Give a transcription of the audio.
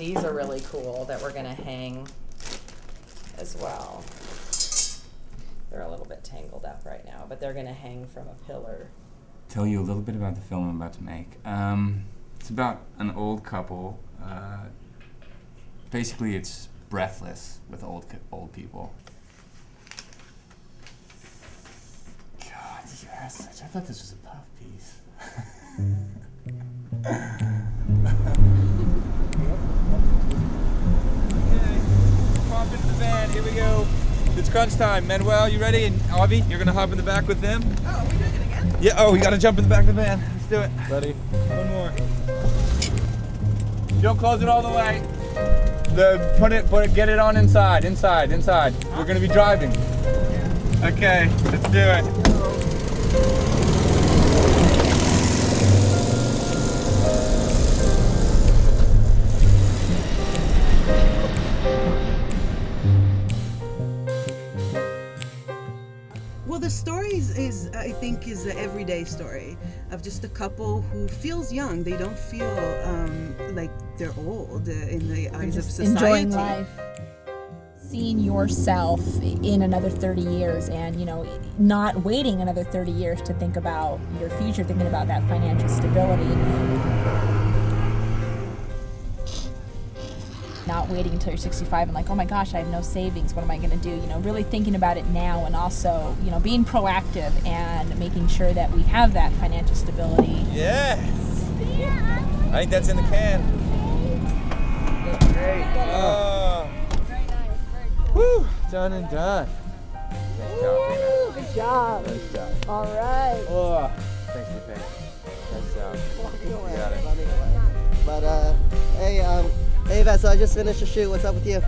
these are really cool that we're gonna hang as well. They're a little bit tangled up right now, but they're gonna hang from a pillar. Tell you a little bit about the film I'm about to make. Um, it's about an old couple. Uh, basically, it's breathless with old old people. God, such. I thought this was a puff piece. Here we go. It's crunch time. Manuel, you ready? And Avi, you're gonna hop in the back with them. Oh, are we doing it again? Yeah. Oh, we gotta jump in the back of the van. Let's do it. Ready? One more. Don't close it all the way. The put it, put it, get it on inside, inside, inside. We're gonna be driving. Okay, let's do it. The story is, I think, is an everyday story of just a couple who feels young. They don't feel um, like they're old uh, in the eyes of just society. enjoying life seeing yourself in another 30 years and you know not waiting another 30 years to think about your future thinking about that financial stability not waiting until you're 65 and like oh my gosh i have no savings what am i going to do you know really thinking about it now and also you know being proactive and making sure that we have that financial stability Yes. I think that's in the can. Great. Oh. Woo! Done and done. Nice job, Dana. good job Nice job. all right Oh, thanks for your patience. Nice job. Hey, um, I just finished the shoot. What's up with you?